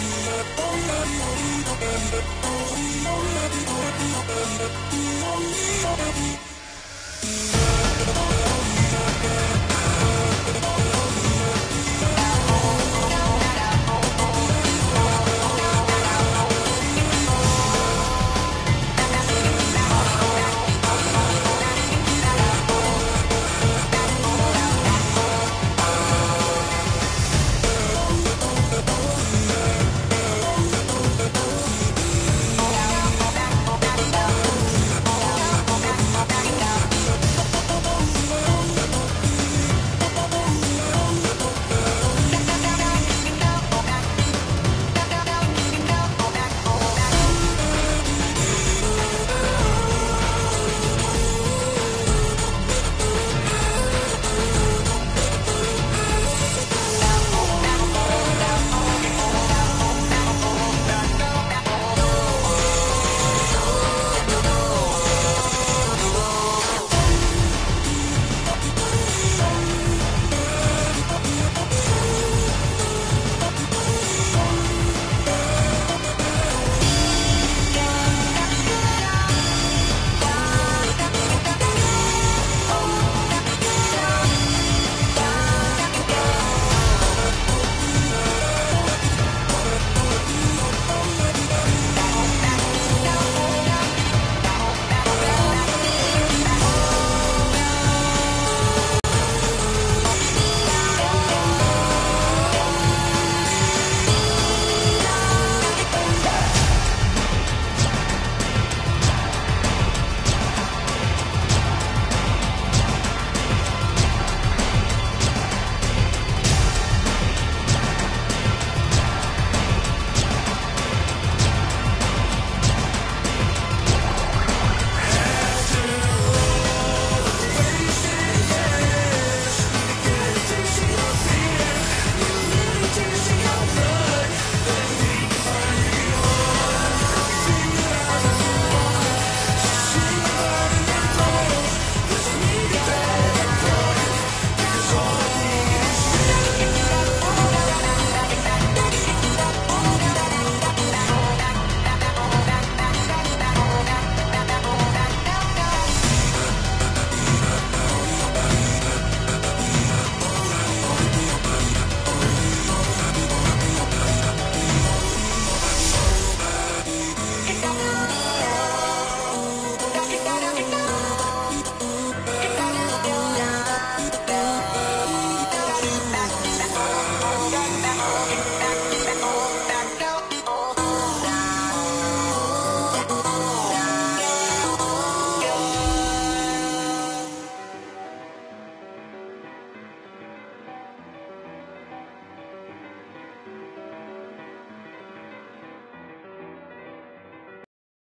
Oh,